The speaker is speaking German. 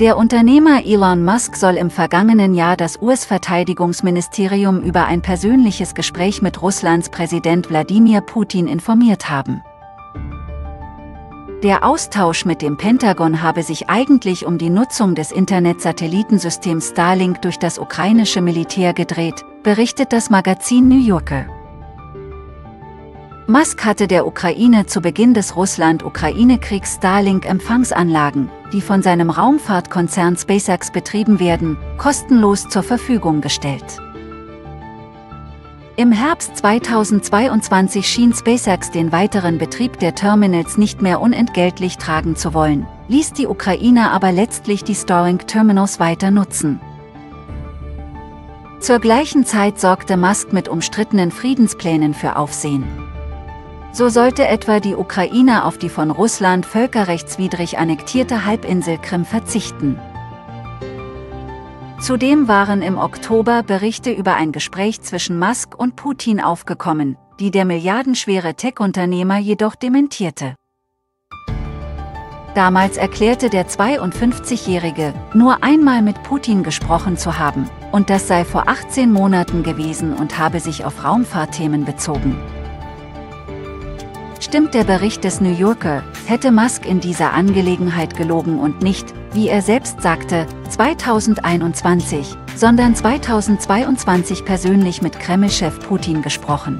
Der Unternehmer Elon Musk soll im vergangenen Jahr das US-Verteidigungsministerium über ein persönliches Gespräch mit Russlands Präsident Wladimir Putin informiert haben. Der Austausch mit dem Pentagon habe sich eigentlich um die Nutzung des Internetsatellitensystems Starlink durch das ukrainische Militär gedreht, berichtet das Magazin New Yorker. Musk hatte der Ukraine zu Beginn des Russland-Ukraine-Kriegs Starlink-Empfangsanlagen, die von seinem Raumfahrtkonzern SpaceX betrieben werden, kostenlos zur Verfügung gestellt. Im Herbst 2022 schien SpaceX den weiteren Betrieb der Terminals nicht mehr unentgeltlich tragen zu wollen, ließ die Ukraine aber letztlich die Starlink-Terminals weiter nutzen. Zur gleichen Zeit sorgte Musk mit umstrittenen Friedensplänen für Aufsehen. So sollte etwa die Ukraine auf die von Russland völkerrechtswidrig annektierte Halbinsel Krim verzichten. Zudem waren im Oktober Berichte über ein Gespräch zwischen Musk und Putin aufgekommen, die der milliardenschwere Tech-Unternehmer jedoch dementierte. Damals erklärte der 52-Jährige, nur einmal mit Putin gesprochen zu haben, und das sei vor 18 Monaten gewesen und habe sich auf Raumfahrtthemen bezogen. Stimmt der Bericht des New Yorker, hätte Musk in dieser Angelegenheit gelogen und nicht, wie er selbst sagte, 2021, sondern 2022 persönlich mit Kreml-Chef Putin gesprochen.